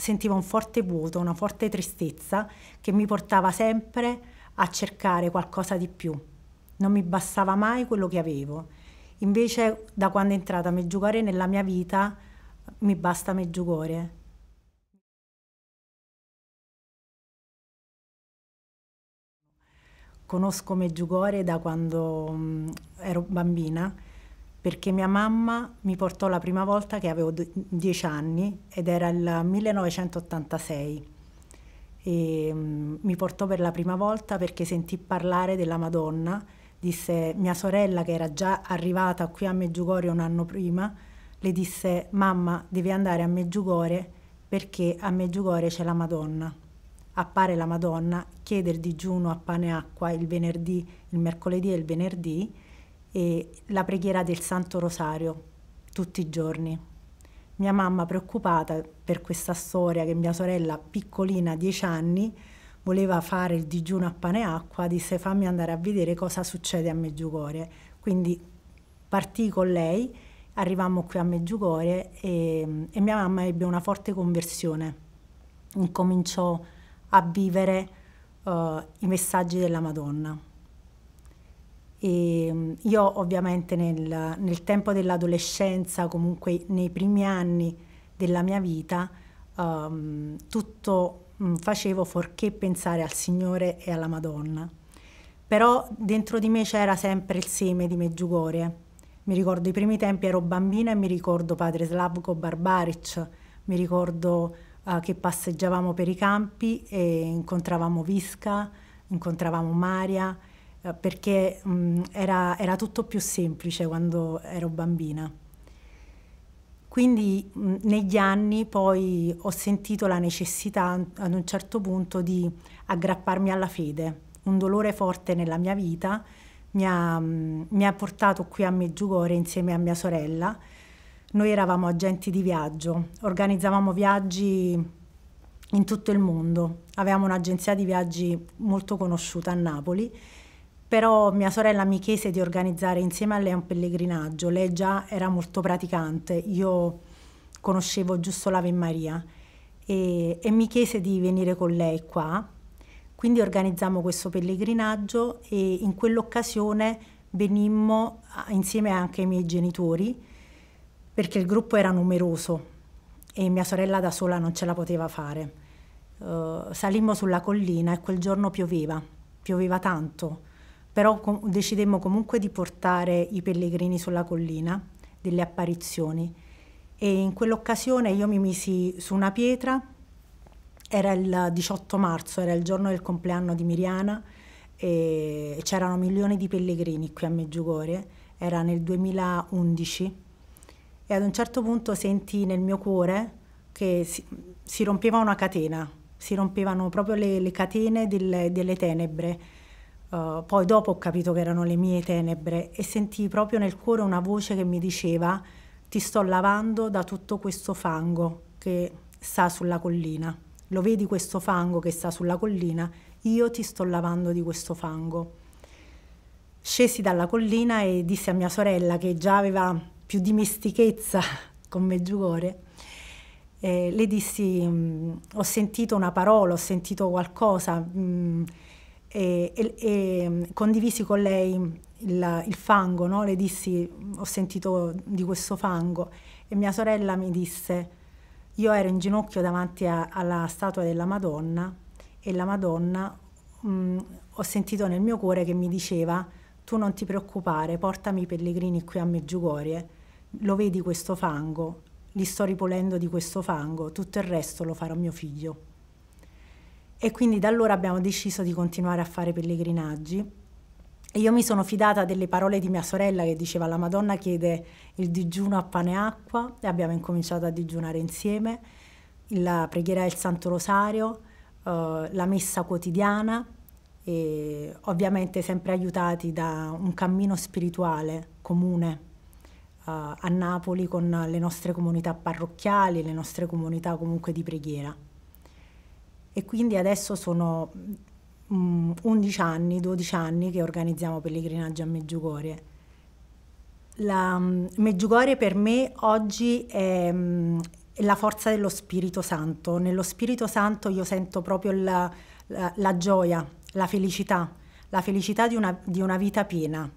sentivo un forte vuoto, una forte tristezza che mi portava sempre a cercare qualcosa di più. Non mi bastava mai quello che avevo. Invece da quando è entrata Meggiugorje nella mia vita mi basta Meggiugorje. Conosco Meggiugorje da quando mh, ero bambina perché mia mamma mi portò la prima volta che avevo dieci anni ed era il 1986 e um, mi portò per la prima volta perché sentì parlare della Madonna, disse mia sorella che era già arrivata qui a Meggiugorie un anno prima, le disse mamma devi andare a Meggiugorie perché a Meggiugorie c'è la Madonna. Appare la Madonna, chiede il digiuno a pane e acqua il venerdì, il mercoledì e il venerdì e la preghiera del Santo Rosario tutti i giorni. Mia mamma, preoccupata per questa storia che mia sorella, piccolina, 10 anni, voleva fare il digiuno a pane e acqua, disse fammi andare a vedere cosa succede a Meggiugorie. Quindi partì con lei, arrivammo qui a Meggiugorie e, e mia mamma ebbe una forte conversione. Incominciò a vivere uh, i messaggi della Madonna. E mm, io ovviamente nel, nel tempo dell'adolescenza, comunque nei primi anni della mia vita, um, tutto um, facevo fuorché pensare al Signore e alla Madonna. Però dentro di me c'era sempre il seme di Meggiugorie. Mi ricordo i primi tempi ero bambina e mi ricordo padre Slavko Barbaric, mi ricordo uh, che passeggiavamo per i campi e incontravamo Visca, incontravamo Maria, perché mh, era, era, tutto più semplice quando ero bambina. Quindi mh, negli anni poi ho sentito la necessità ad un certo punto di aggrapparmi alla fede. Un dolore forte nella mia vita mi ha, mh, mi ha portato qui a Meggiugorje insieme a mia sorella. Noi eravamo agenti di viaggio, organizzavamo viaggi in tutto il mondo. Avevamo un'agenzia di viaggi molto conosciuta a Napoli però mia sorella mi chiese di organizzare insieme a lei un pellegrinaggio, lei già era molto praticante, io conoscevo giusto l'Ave Maria. E, e mi chiese di venire con lei qua, quindi organizzammo questo pellegrinaggio e in quell'occasione venimmo insieme anche ai miei genitori perché il gruppo era numeroso e mia sorella da sola non ce la poteva fare. Uh, salimmo sulla collina e quel giorno pioveva, pioveva tanto però com- decidemmo comunque di portare i pellegrini sulla collina, delle apparizioni. E in quell'occasione io mi misi su una pietra, era il 18 marzo, era il giorno del compleanno di Miriana, e c'erano milioni di pellegrini qui a Meggiugorie, era nel 2011 e ad un certo punto senti nel mio cuore che si, si rompeva una catena, si rompevano proprio le, le catene delle, delle tenebre Uh, poi dopo ho capito che erano le mie tenebre e sentii proprio nel cuore una voce che mi diceva ti sto lavando da tutto questo fango che sta sulla collina. Lo vedi questo fango che sta sulla collina? Io ti sto lavando di questo fango. Scesi dalla collina e dissi a mia sorella che già aveva più dimestichezza con Meggiugorje, eh, le dissi mm, ho sentito una parola, ho sentito qualcosa. Mh, mm, e, e, e condivisi con lei il, il fango, no? le dissi ho sentito di questo fango e mia sorella mi disse io ero in ginocchio davanti a, alla statua della Madonna e la Madonna mh, ho sentito nel mio cuore che mi diceva tu non ti preoccupare, portami i pellegrini qui a Meggiugorie, lo vedi questo fango, li sto ripulendo di questo fango, tutto il resto lo farò mio figlio. E quindi da allora abbiamo deciso di continuare a fare pellegrinaggi. E io mi sono fidata delle parole di mia sorella che diceva la Madonna chiede il digiuno a pane e acqua e abbiamo incominciato a digiunare insieme, la preghiera del Santo Rosario, uh, la messa quotidiana e ovviamente sempre aiutati da un cammino spirituale comune uh, a Napoli con le nostre comunità parrocchiali, le nostre comunità comunque di preghiera e quindi adesso sono um, mm, 11 anni, 12 anni che organizziamo pellegrinaggi a Meggiugorie. La um, Meggiugorie per me oggi è, um, la forza dello Spirito Santo. Nello Spirito Santo io sento proprio la, la, la gioia, la felicità, la felicità di una, di una vita piena.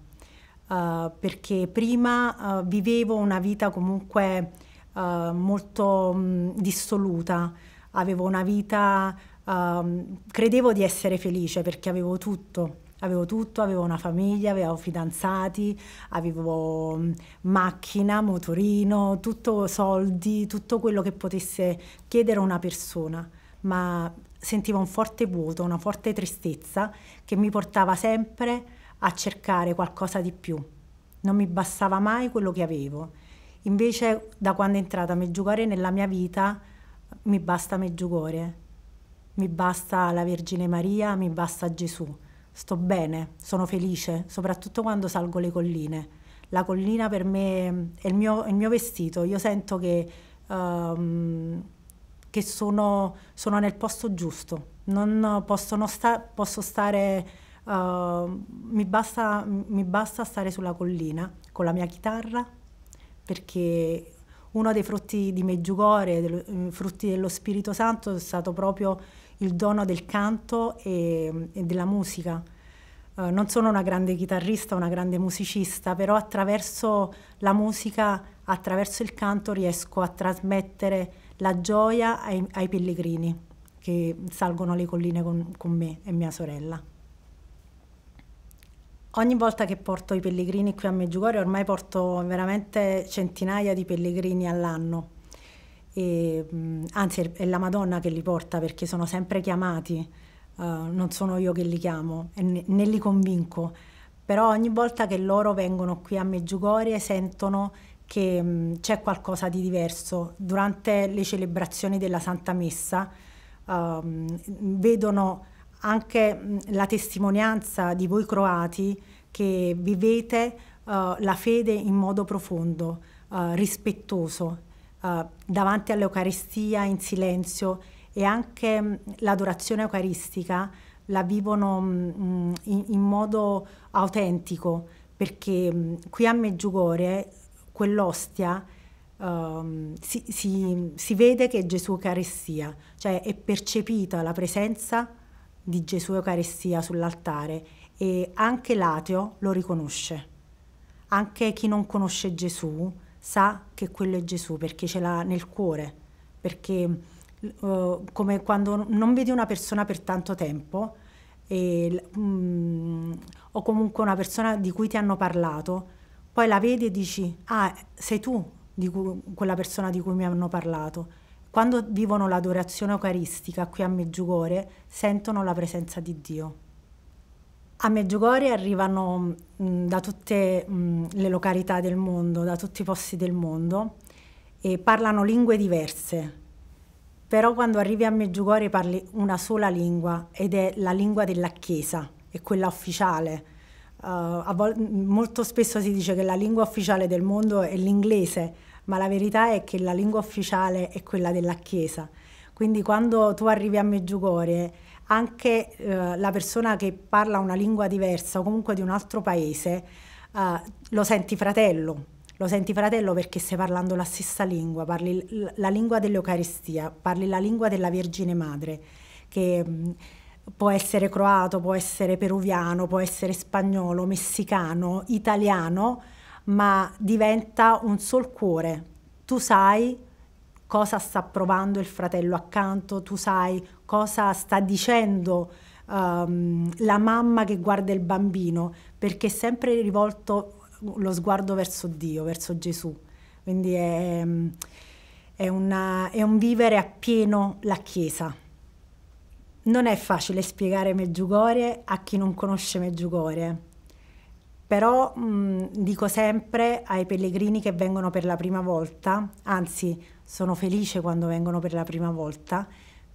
Uh, perché prima uh, vivevo una vita comunque uh, molto mh, dissoluta, avevo una vita, uh, credevo di essere felice perché avevo tutto, avevo tutto, avevo una famiglia, avevo fidanzati, avevo macchina, motorino, tutto soldi, tutto quello che potesse chiedere una persona, ma sentivo un forte vuoto, una forte tristezza che mi portava sempre a cercare qualcosa di più. Non mi bastava mai quello che avevo. Invece da quando è entrata Meggiugorje nella mia vita mi basta Meggiugorje, mi basta la Vergine Maria, mi basta Gesù. Sto bene, sono felice, soprattutto quando salgo le colline. La collina per me è il mio, il mio vestito, io sento che, um, che sono, sono, nel posto giusto, non posso, sta, posso stare, uh, mi, basta, mi basta stare sulla collina con la mia chitarra perché uno dei frutti di Meggiugorje, dei mm, frutti dello Spirito Santo, è stato proprio il dono del canto e, e della musica. Uh, non sono una grande chitarrista, una grande musicista, però attraverso la musica, attraverso il canto riesco a trasmettere la gioia ai, ai pellegrini che salgono le colline con, con me e mia sorella. Ogni volta che porto i pellegrini qui a Meggiugorje, ormai porto veramente centinaia di pellegrini all'anno. E, anzi, è la Madonna che li porta perché sono sempre chiamati, uh, non sono io che li chiamo né, li convinco. Però ogni volta che loro vengono qui a Meggiugorje sentono che mh, c'è qualcosa di diverso. Durante le celebrazioni della Santa Messa uh, vedono anche la testimonianza di voi croati che vivete uh, la fede in modo profondo, uh, rispettoso, uh, davanti all'Eucaristia in silenzio e anche l'adorazione eucaristica la vivono mh, in, in, modo autentico perché mh, qui a Meggiugorje quell'ostia Um, si, si, si, vede che è Gesù Eucaristia, cioè è percepita la presenza di Gesù Eucaristia sull'altare e anche l'ateo lo riconosce. Anche chi non conosce Gesù sa che quello è Gesù perché ce l'ha nel cuore, perché uh, come quando non vedi una persona per tanto tempo e, um, o comunque una persona di cui ti hanno parlato, poi la vedi e dici, ah, sei tu cui, quella persona di cui mi hanno parlato quando vivono l'adorazione eucaristica qui a Meggiugorje, sentono la presenza di Dio. A Meggiugorje arrivano mh, mm, da tutte mh, mm, le località del mondo, da tutti i posti del mondo e parlano lingue diverse. Però quando arrivi a Meggiugorje parli una sola lingua ed è la lingua della Chiesa, è quella ufficiale. Uh, molto spesso si dice che la lingua ufficiale del mondo è l'inglese, ma la verità è che la lingua ufficiale è quella della Chiesa. Quindi quando tu arrivi a Meggiugorje, anche eh, la persona che parla una lingua diversa o comunque di un altro paese, eh, lo senti fratello, lo senti fratello perché stai parlando la stessa lingua, parli la lingua dell'Eucaristia, parli la lingua della Vergine Madre, che mh, può essere croato, può essere peruviano, può essere spagnolo, messicano, italiano, ma diventa un sol cuore. Tu sai cosa sta provando il fratello accanto, tu sai cosa sta dicendo um, la mamma che guarda il bambino, perché è sempre rivolto lo sguardo verso Dio, verso Gesù. Quindi è, è, una, è un vivere appieno la Chiesa. Non è facile spiegare Meggiugorje a chi non conosce Meggiugorje però mh, dico sempre ai pellegrini che vengono per la prima volta, anzi sono felice quando vengono per la prima volta,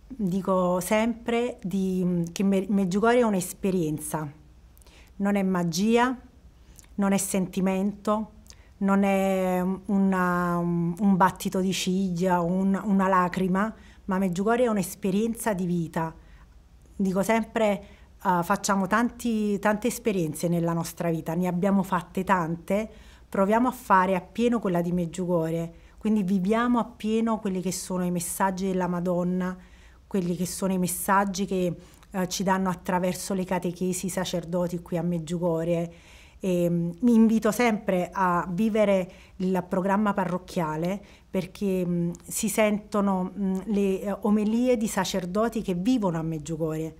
dico sempre di, che Meggiugorje è un'esperienza, non è magia, non è sentimento, non è una, un battito di ciglia, un, una lacrima, ma Meggiugorje è un'esperienza di vita. Dico sempre uh, facciamo tanti, tante esperienze nella nostra vita, ne abbiamo fatte tante, proviamo a fare appieno quella di Meggiugorje, Quindi viviamo appieno quelli che sono i messaggi della Madonna, quelli che sono i messaggi che eh, ci danno attraverso le catechesi i sacerdoti qui a Meggiugorie. E, mh, mi invito sempre a vivere il programma parrocchiale perché mh, si sentono mh, le eh, omelie di sacerdoti che vivono a Meggiugorie,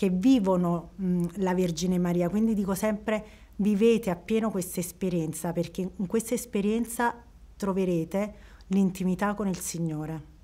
che vivono la Vergine Maria. Quindi dico sempre vivete appieno questa esperienza perché in questa esperienza troverete l'intimità con il Signore.